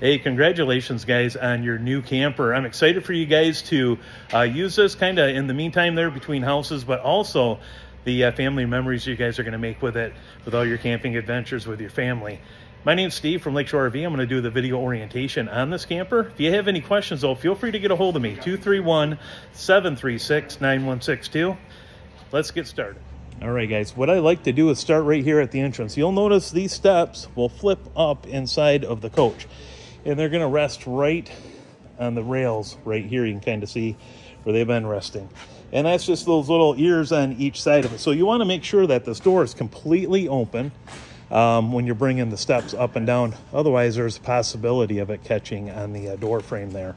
Hey, congratulations, guys, on your new camper. I'm excited for you guys to uh, use this kind of in the meantime there between houses, but also the uh, family memories you guys are going to make with it, with all your camping adventures with your family. My name's Steve from Lakeshore RV. I'm going to do the video orientation on this camper. If you have any questions, though, feel free to get a hold of me, 231-736-9162. Let's get started. All right, guys, what I like to do is start right here at the entrance. You'll notice these steps will flip up inside of the coach and they're gonna rest right on the rails right here. You can kind of see where they've been resting. And that's just those little ears on each side of it. So you wanna make sure that this door is completely open um, when you're bringing the steps up and down. Otherwise, there's a possibility of it catching on the uh, door frame there.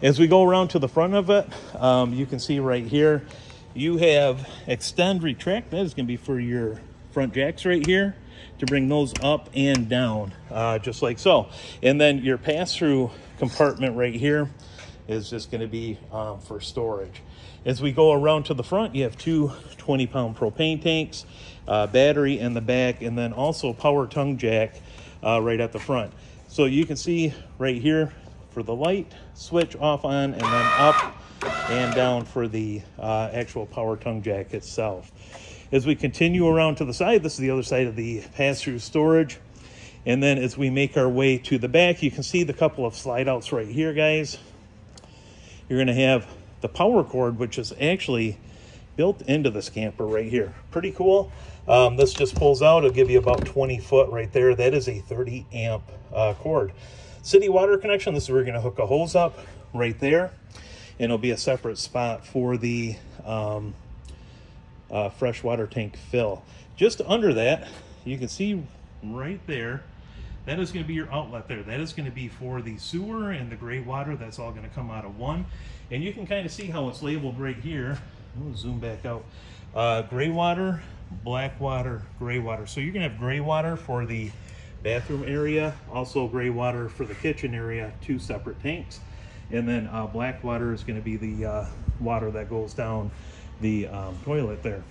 As we go around to the front of it, um, you can see right here, you have extend retract. That is gonna be for your front jacks right here to bring those up and down, uh, just like so. And then your pass-through compartment right here is just gonna be um, for storage. As we go around to the front, you have two 20-pound propane tanks, uh, battery in the back, and then also power tongue jack uh, right at the front. So you can see right here for the light switch off on and then up and down for the uh, actual power tongue jack itself. As we continue around to the side, this is the other side of the pass-through storage. And then as we make our way to the back, you can see the couple of slide outs right here, guys. You're gonna have the power cord, which is actually built into this camper right here. Pretty cool. Um, this just pulls out, it'll give you about 20 foot right there. That is a 30 amp uh, cord. City water connection, this is where you're gonna hook a hose up right there. And it'll be a separate spot for the um, uh, freshwater tank fill. Just under that, you can see right there, that is going to be your outlet there. That is going to be for the sewer and the gray water. That's all going to come out of one. And you can kind of see how it's labeled right here. We'll zoom back out. Uh, gray water, black water, gray water. So you're going to have gray water for the bathroom area, also gray water for the kitchen area, two separate tanks. And then uh, black water is going to be the uh, water that goes down the um, toilet there.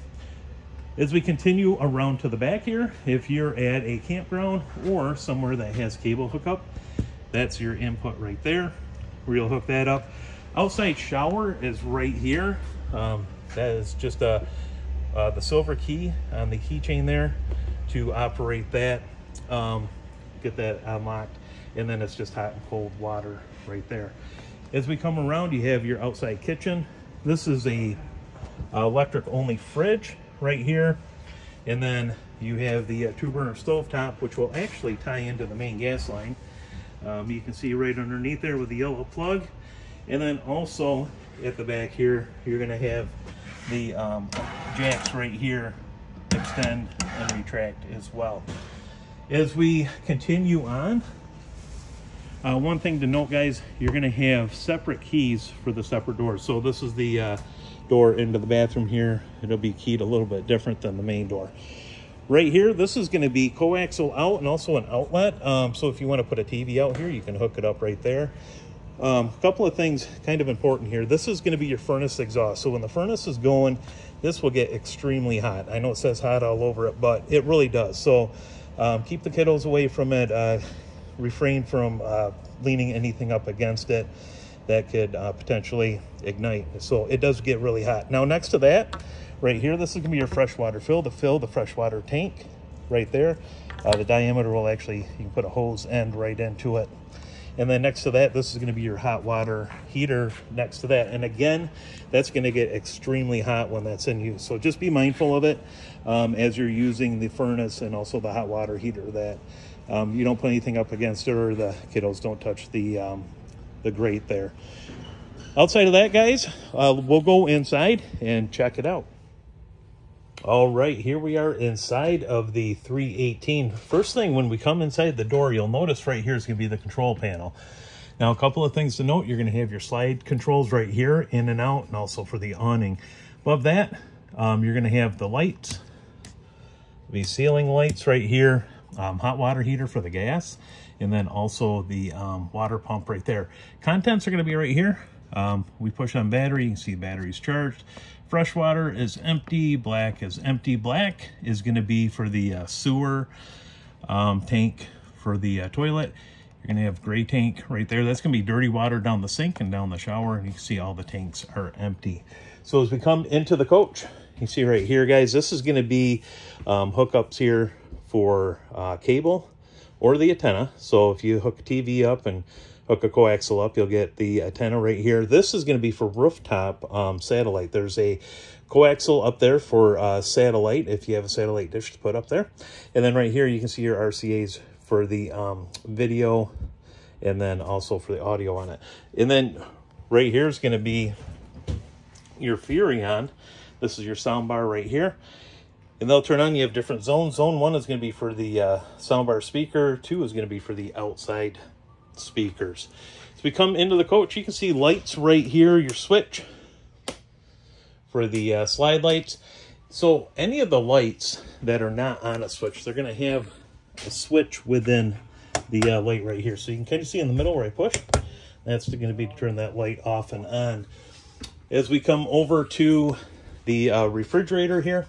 As we continue around to the back here, if you're at a campground or somewhere that has cable hookup, that's your input right there, where you'll hook that up. Outside shower is right here. Um, that is just a, uh, the silver key on the keychain there to operate that, um, get that unlocked. And then it's just hot and cold water right there. As we come around, you have your outside kitchen. This is a uh, electric only fridge right here. And then you have the uh, two burner stove top, which will actually tie into the main gas line. Um, you can see right underneath there with the yellow plug. And then also at the back here, you're gonna have the um, jacks right here extend and retract as well. As we continue on, uh, one thing to note guys, you're gonna have separate keys for the separate doors. So this is the uh, door into the bathroom here. It'll be keyed a little bit different than the main door. Right here, this is going to be coaxial out and also an outlet. Um, so if you want to put a TV out here, you can hook it up right there. A um, couple of things kind of important here. This is going to be your furnace exhaust. So when the furnace is going, this will get extremely hot. I know it says hot all over it, but it really does. So um, keep the kiddos away from it. Uh, refrain from uh, leaning anything up against it that could uh, potentially ignite. So it does get really hot. Now next to that, right here, this is gonna be your freshwater fill to fill the freshwater tank right there. Uh, the diameter will actually, you can put a hose end right into it. And then next to that, this is gonna be your hot water heater next to that. And again, that's gonna get extremely hot when that's in use. So just be mindful of it um, as you're using the furnace and also the hot water heater that um, you don't put anything up against it or the kiddos don't touch the um, the grate there. Outside of that, guys, uh, we'll go inside and check it out. All right, here we are inside of the 318. First thing, when we come inside the door, you'll notice right here is going to be the control panel. Now, a couple of things to note. You're going to have your slide controls right here, in and out, and also for the awning. Above that, um, you're going to have the lights, the ceiling lights right here, um, hot water heater for the gas, and then also the um, water pump right there. Contents are going to be right here. Um, we push on battery, you can see battery's charged. Fresh water is empty, black is empty. Black is going to be for the uh, sewer um, tank for the uh, toilet. You're You're gonna have gray tank right there. That's gonna be dirty water down the sink and down the shower. And you can see all the tanks are empty. So as we come into the coach, you see right here, guys, this is gonna be um, hookups here for uh, cable or the antenna. So if you hook a TV up and hook a coaxial up, you'll get the antenna right here. This is going to be for rooftop um, satellite. There's a coaxial up there for uh, satellite if you have a satellite dish to put up there. And then right here you can see your RCAs for the um, video and then also for the audio on it. And then right here is going to be your Furrion. This is your sound bar right here. And they'll turn on, you have different zones. Zone one is going to be for the uh, soundbar speaker. Two is going to be for the outside speakers. As we come into the coach, you can see lights right here, your switch for the uh, slide lights. So any of the lights that are not on a switch, they're going to have a switch within the uh, light right here. So you can kind of see in the middle where I push, that's going to be to turn that light off and on. As we come over to the uh, refrigerator here,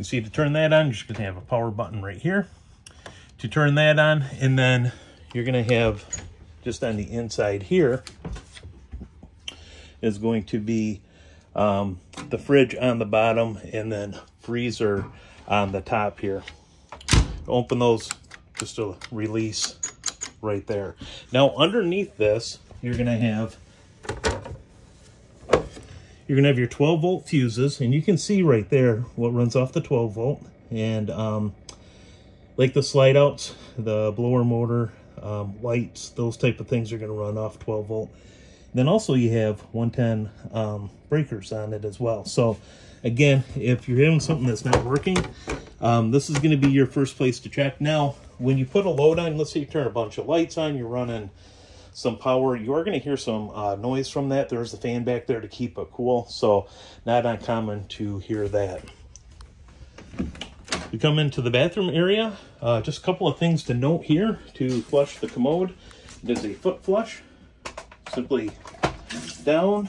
you see to turn that on, you're just to have a power button right here to turn that on. And then you're to have just on the inside here is going to be um, the fridge on the bottom and then freezer on the top here. Open those just to release right there. Now underneath this, you're to have you're to have your 12 volt fuses and you can see right there what runs off the 12 volt and um, like the slide outs, the blower motor, um, lights, those type of things are going to run off 12 volt. Then also you have 110 um, breakers on it as well. So again, if you're having something that's not working, um, this is going to be your first place to check. Now, when you put a load on, let's say you turn a bunch of lights on, you're running some power, you are going to hear some uh, noise from that. There's the fan back there to keep it cool. So not uncommon to hear that. We come into the bathroom area. Uh, just a couple of things to note here to flush the commode. It is a foot flush. Simply down.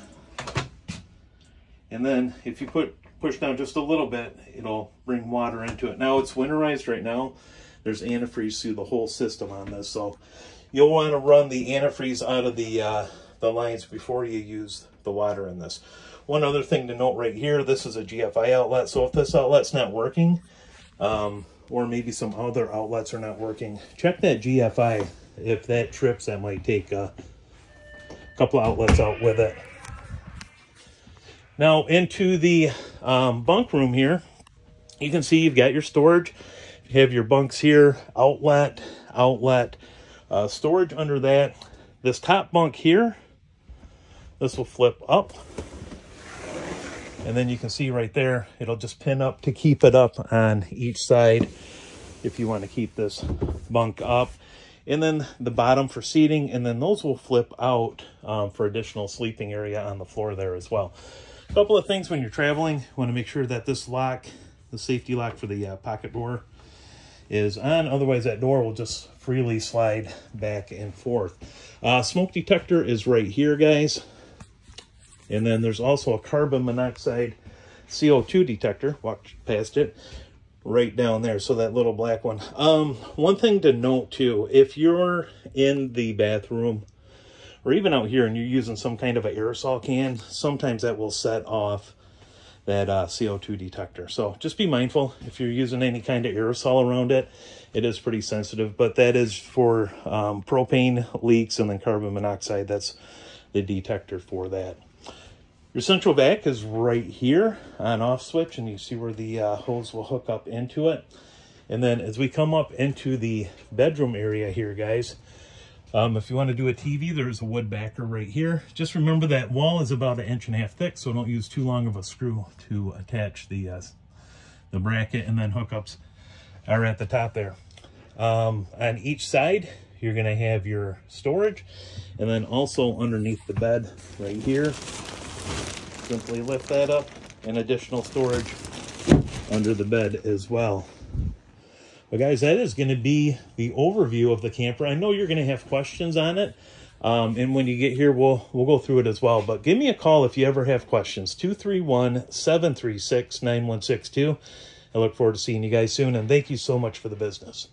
And then if you put push down just a little bit, it'll bring water into it. Now it's winterized right now. There's antifreeze through the whole system on this. So you'll want to run the antifreeze out of the, uh, the lines before you use the water in this. One other thing to note right here, this is a GFI outlet. So if this outlet's not working, um, or maybe some other outlets are not working, check that GFI. If that trips, that might take a couple outlets out with it. Now into the um, bunk room here, you can see you've got your storage. Have your bunks here, outlet, outlet, uh, storage under that. This top bunk here, this will flip up and then you can see right there, it'll just pin up to keep it up on each side if you want to keep this bunk up. And then the bottom for seating, and then those will flip out um, for additional sleeping area on the floor there as well. A couple of things when you're traveling, you want to make sure that this lock, the safety lock for the uh, pocket door is on. Otherwise, that door will just freely slide back and forth. Uh, smoke detector is right here, guys. And then there's also a carbon monoxide CO2 detector, walked past it, right down there. So that little black one. Um, one thing to note too, if you're in the bathroom or even out here and you're using some kind of an aerosol can, sometimes that will set off that uh, CO2 detector. So just be mindful if you're using any kind of aerosol around it. It is pretty sensitive, but that is for um, propane leaks and then carbon monoxide. That's the detector for that. Your central vac is right here on off switch and you see where the uh, hose will hook up into it. And then as we come up into the bedroom area here, guys, um, if you want to do a TV, there's a wood backer right here. Just remember that wall is about an inch and a half thick, so don't use too long of a screw to attach the, uh, the bracket and then hookups are at the top there. Um, on each side, you're going to have your storage and then also underneath the bed right here simply lift that up and additional storage under the bed as well. But guys, that is going to be the overview of the camper. I know you're going to have questions on it. Um, and when you get here, we'll, we'll go through it as well. But give me a call if you ever have questions. 231-736-9162. I look forward to seeing you guys soon. And thank you so much for the business.